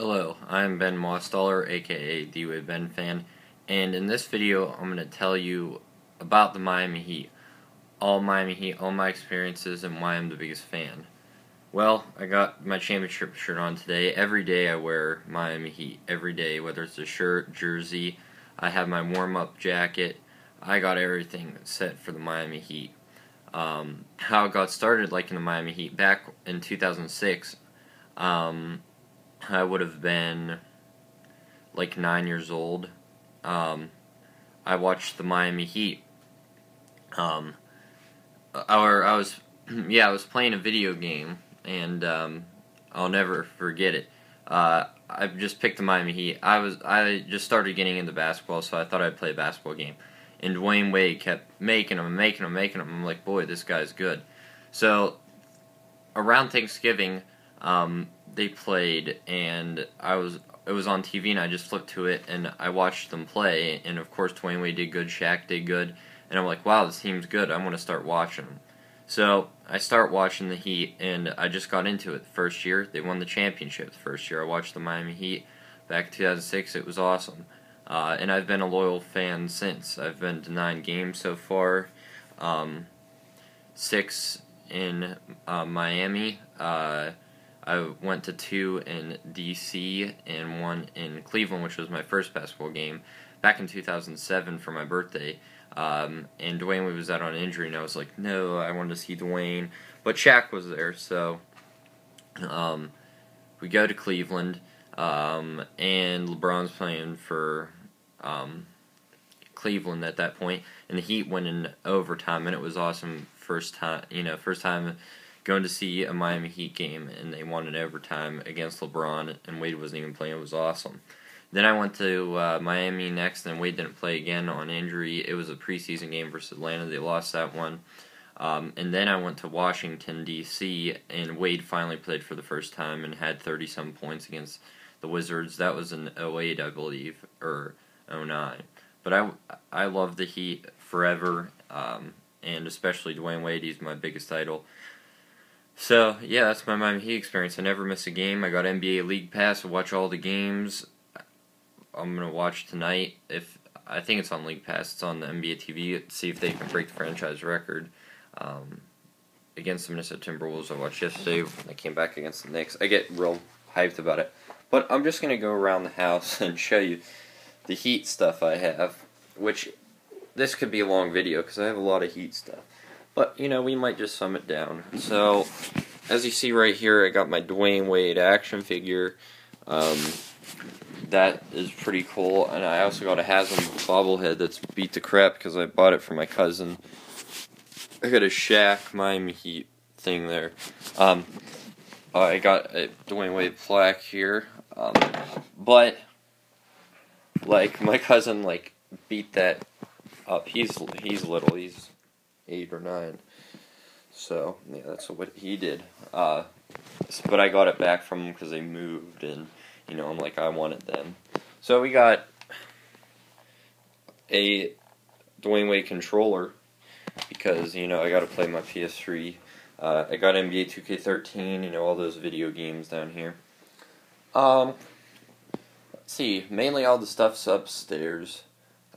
Hello, I'm Ben Mostaller, aka D-Wade Ben Fan, and in this video I'm going to tell you about the Miami Heat. All Miami Heat, all my experiences, and why I'm the biggest fan. Well, I got my championship shirt on today. Every day I wear Miami Heat. Every day, whether it's a shirt, jersey, I have my warm-up jacket. I got everything set for the Miami Heat. Um, how it got started, like in the Miami Heat, back in 2006, um, I would have been like nine years old. Um, I watched the Miami Heat. Um, or I was, yeah, I was playing a video game, and um, I'll never forget it. Uh, I just picked the Miami Heat. I was, I just started getting into basketball, so I thought I'd play a basketball game. And Dwyane Wade kept making them, making them, making them. I'm like, boy, this guy's good. So around Thanksgiving, um, they played, and I was it was on TV, and I just flipped to it, and I watched them play, and of course Dwyane Wade did good, Shaq did good, and I'm like, wow, this team's good. I'm gonna start watching them. So I start watching the Heat, and I just got into it. The first year they won the championship. The first year I watched the Miami Heat back in 2006. It was awesome, uh, and I've been a loyal fan since. I've been to nine games so far, um, six in uh, Miami. Uh, I went to two in DC and one in Cleveland, which was my first basketball game back in 2007 for my birthday. Um, and Wade was out on injury, and I was like, no, I wanted to see Dwyane. But Shaq was there, so um, we go to Cleveland, um, and LeBron's playing for um, Cleveland at that point, and the Heat went in overtime, and it was awesome. First time, you know, first time going to see a Miami Heat game, and they won in overtime against LeBron, and Wade wasn't even playing. It was awesome. Then I went to uh, Miami next, and Wade didn't play again on injury. It was a preseason game versus Atlanta. They lost that one. Um, and then I went to Washington, D.C., and Wade finally played for the first time and had 30 some points against the Wizards. That was in 08, I believe, or 09. But I, I love the Heat forever, um, and especially Dwyane Wade. He's my biggest idol. So, yeah, that's my Miami Heat experience. I never miss a game. I got NBA League Pass to watch all the games. I'm going to watch tonight. If I think it's on League Pass. It's on the NBA TV. See if they can break the franchise record. Um, against the Minnesota Timberwolves, I watched yesterday. I came back against the Knicks. I get real hyped about it. But I'm just going to go around the house and show you the Heat stuff I have, which this could be a long video because I have a lot of Heat stuff. But, you know, we might just sum it down. So, as you see right here, I got my Dwyane Wade action figure. Um, that is pretty cool. And I also got a Haslem bobblehead that's beat the crap because I bought it for my cousin. I got a Shaq Miami Heat thing there. Um, I got a Dwyane Wade plaque here. Um, but, like, my cousin, like, beat that up. He's, he's little. He's eight or nine. So yeah, that's what he did. Uh, but I got it back from him because they moved, and you know I'm like I wanted them. So we got a Dwyane Wade controller because you know I got to play my PS3. Uh, I got NBA 2K13, you know all those video games down here. Um, let's see, mainly all the stuff's upstairs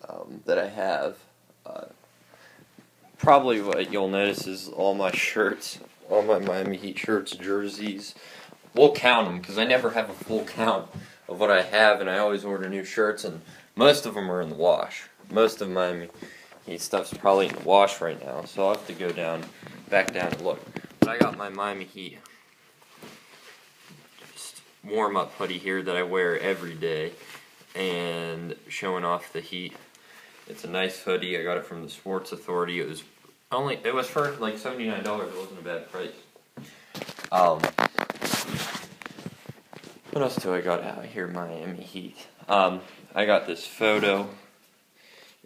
um, that I have. Uh, probably what you'll notice is all my shirts, all my Miami Heat shirts, jerseys. We'll count them because I never have a full count of what I have, and I always order new shirts, and most of them are in the wash. Most of Miami Heat stuff's probably in the wash right now, so I'll have to go down, back down and look. But I got my Miami Heat warm up hoodie here that I wear every day, and showing off the Heat. It's a nice hoodie. I got it from the Sports Authority. It was only it was for like seventy nine dollars. It wasn't a bad price. Um, what else do I got out here? Miami Heat. Um, I got this photo.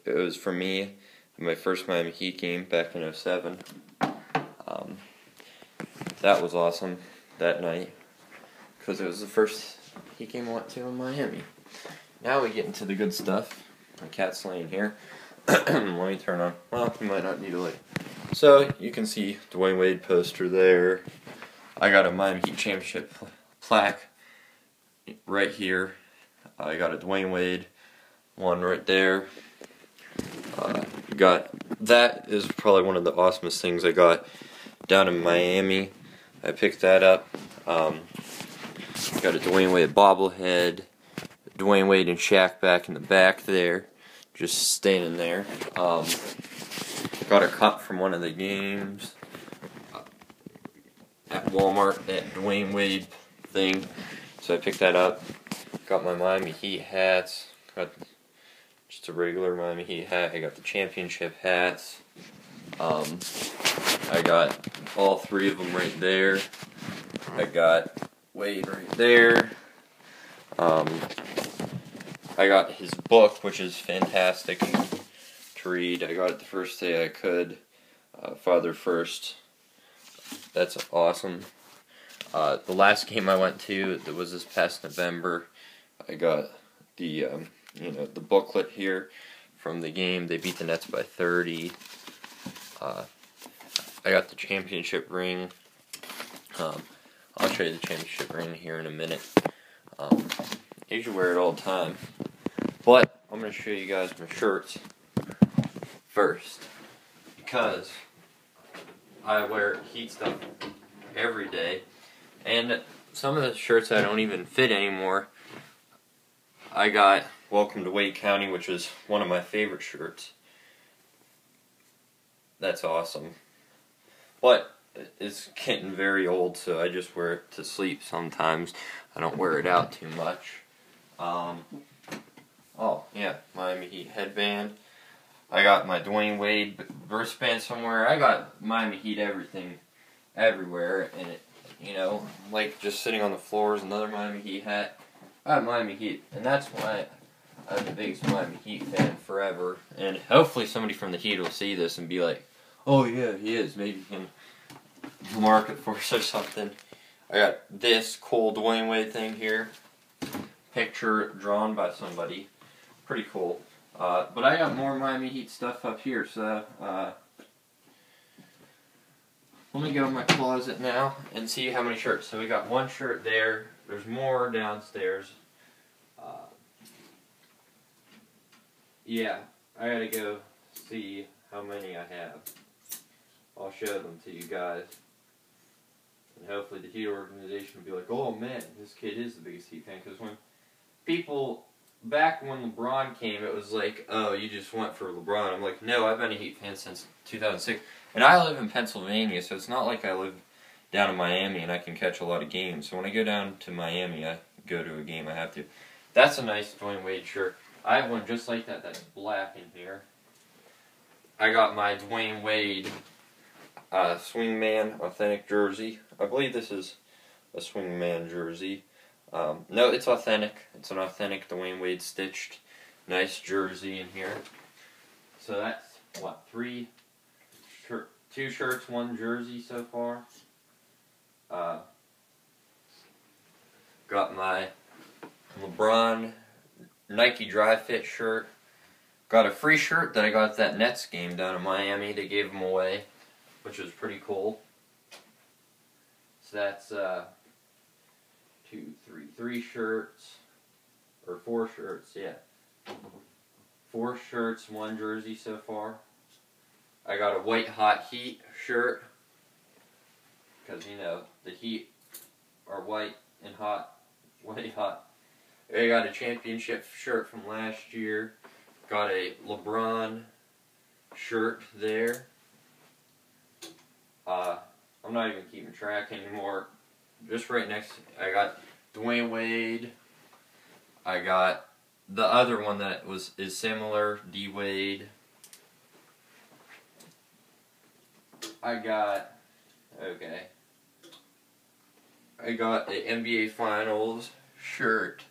It was for me, my first Miami Heat game back in 07. Um, that was awesome that night because it was the first Heat game I went to in Miami. Now we get into the good stuff. My cat's laying here. Let me turn on. Well, you might not need a light. So you can see Dwyane Wade poster there. I got a Miami Heat championship plaque right here. I got a Dwyane Wade one right there. Uh, got that is probably one of the awesomest things I got down in Miami. I picked that up. Um, got a Dwyane Wade bobblehead. Dwyane Wade and Shaq back in the back there, just standing there. Um, got a cup from one of the games uh, at Walmart, that Dwyane Wade thing. So I picked that up. Got my Miami Heat hats. Got just a regular Miami Heat hat. I got the championship hats. Um, I got all three of them right there. I got Wade right there. Um, I got his book, which is fantastic to read. I got it the first day I could. Uh, Father First. That's awesome. Uh, the last game I went to that was this past November. I got the um, you know the booklet here from the game. They beat the Nets by 30. Uh, I got the championship ring. Um, I'll show you the championship ring here in a minute. Um, I usually wear it all the time. But I'm going to show you guys my shirts first. Because I wear Heat stuff every day. And some of the shirts I don't even fit anymore. I got Welcome to Wade County, which is one of my favorite shirts. That's awesome. But it's getting very old, so I just wear it to sleep sometimes. I don't wear it out too much. Um, Oh, yeah, Miami Heat headband. I got my Dwyane Wade wristband somewhere. I got Miami Heat everything everywhere, and it, you know, like just sitting on the floor is another Miami Heat hat. I have Miami Heat, and that's why I'm the biggest Miami Heat fan forever. And hopefully somebody from the Heat will see this and be like, oh yeah, he is. Maybe he can mark it for us or something. I got this cool Dwyane Wade thing here. Picture drawn by somebody pretty cool. Uh, but I got more Miami Heat stuff up here, so uh, let me go in my closet now and see how many shirts. So we got one shirt there. There's more downstairs. Uh, yeah, I gotta go see how many I have. I'll show them to you guys. And hopefully the Heat organization will be like, oh man, this kid is the biggest Heat fan. Because when people back when LeBron came, it was like, oh, you just went for LeBron. I'm like, no, I've been a Heat fan since 2006. And I live in Pennsylvania, so it's not like I live down in Miami and I can catch a lot of games. So when I go down to Miami, I go to a game, I have to. That's a nice Dwyane Wade shirt. I have one just like that that's black in here. I got my Dwyane Wade uh, Swingman authentic jersey. I believe this is a Swingman jersey. Um, no, it's authentic. It's an authentic Dwyane Wade stitched, nice jersey in here. So that's what three, two shirts, one jersey so far. Uh, got my LeBron Nike Dri-FIT shirt. Got a free shirt that I got at that Nets game down in Miami. They gave them away, which was pretty cool. So that's uh, two, three, three shirts, or four shirts, yeah. Four shirts, one jersey so far. I got a white hot heat shirt, because you know, the heat are white and hot, white hot. I got a championship shirt from last year. Got a LeBron shirt there. Uh, I'm not even keeping track anymore just right next, I got Dwyane Wade. I got the other one that was is similar, D Wade. I got okay. I got a NBA Finals shirt.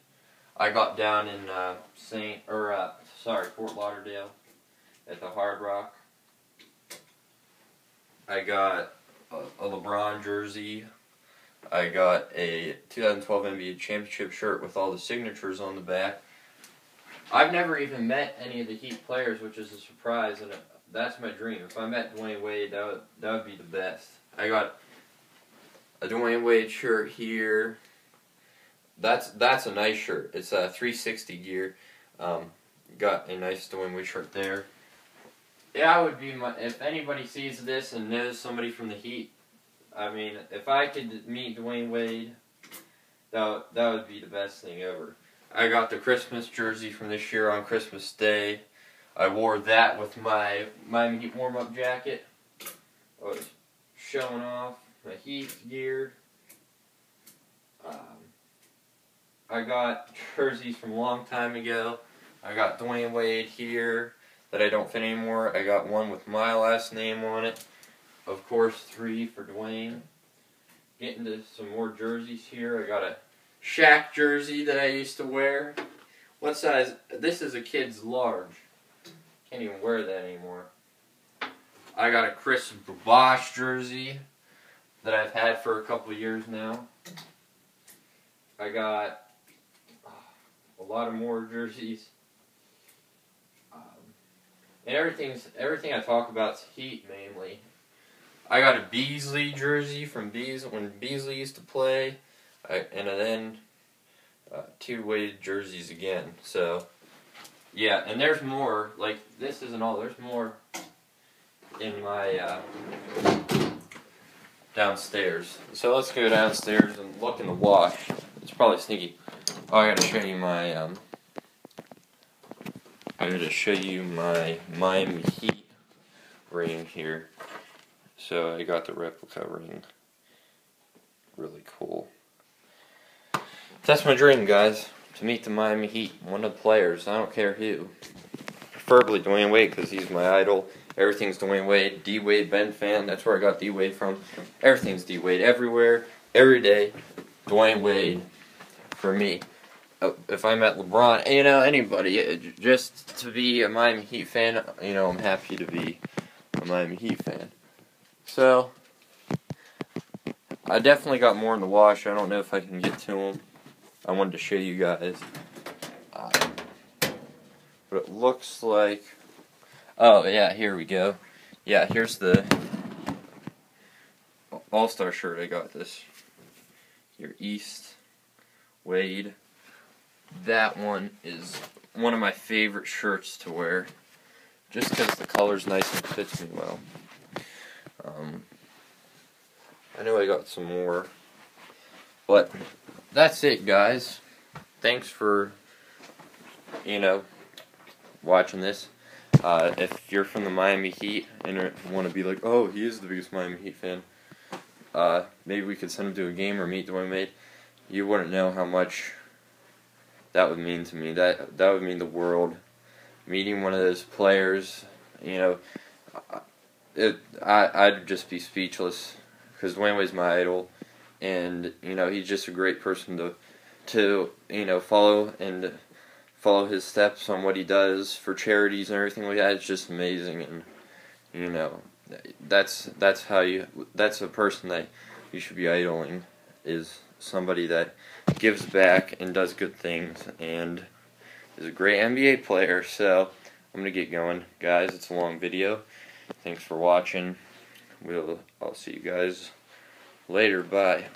I got down in uh, Saint or uh, sorry Fort Lauderdale at the Hard Rock. I got a, a LeBron jersey I got a 2012 NBA Championship shirt with all the signatures on the back. I've never even met any of the Heat players, which is a surprise, and that's my dream. If I met Dwyane Wade, that would, that would be the best. I got a Dwyane Wade shirt here, that's that's a nice shirt. It's a 360 gear. Um, got a nice Dwyane Wade shirt there. Yeah, I would be my if anybody sees this and knows somebody from the Heat. I mean, if I could meet Dwyane Wade, that that would be the best thing ever. I got the Christmas jersey from this year on Christmas Day. I wore that with my Miami Heat warm up jacket. I was showing off my Heat gear. Um, I got jerseys from a long time ago. I got Dwyane Wade here that I don't fit anymore. I got one with my last name on it. Of course, three for Dwyane. Getting to some more jerseys here. I got a Shaq jersey that I used to wear. What size? This is a kid's large. Can't even wear that anymore. I got a Chris Bosh jersey that I've had for a couple years now. I got a lot of more jerseys. Um, and everything's everything I talk about is Heat mainly. I got a Beasley jersey from Beasley when Beasley used to play, I, and then uh, two weighted jerseys again. So yeah, and there's more. Like this isn't all. There's more in my uh, downstairs. So let's go downstairs and look in the wash. It's probably sneaky. Oh, I gotta show you my, um, I gotta show you my Miami Heat ring here. So I got the replica ring. Really cool. That's my dream, guys. To meet the Miami Heat, one of the players. I don't care who. Preferably Dwyane Wade, because he's my idol. Everything's Dwyane Wade. D Wade Ben fan. That's where I got D Wade from. Everything's D Wade. Everywhere, every day. Dwyane Wade for me. Uh, if I met LeBron, you know, anybody, uh, just to be a Miami Heat fan, you know, I'm happy to be a Miami Heat fan. So, I definitely got more in the wash. I don't know if I can get to them. I wanted to show you guys. Um, but it looks like. Oh, yeah, here we go. Yeah, here's the All Star shirt. I got this. Your East Wade. That one is one of my favorite shirts to wear. Just because the color's nice and fits me well. Um, I know I got some more. But that's it, guys. Thanks for, you know, watching this. Uh, if you're from the Miami Heat and want to be like, oh, he is the biggest Miami Heat fan, uh, maybe we could send him to a game or meet Dwyane Wade you wouldn't know how much that would mean to me. That that would mean the world. Meeting one of those players, you know, it I I'd just be speechless because was my idol, and you know he's just a great person to to you know follow and follow his steps on what he does for charities and everything like that. It's just amazing, and you know that's that's how you that's a person that you should be idoling is somebody that gives back and does good things and is a great NBA player. So I'm gonna get going, guys. It's a long video. Thanks for watching. We'll I'll see you guys later. Bye.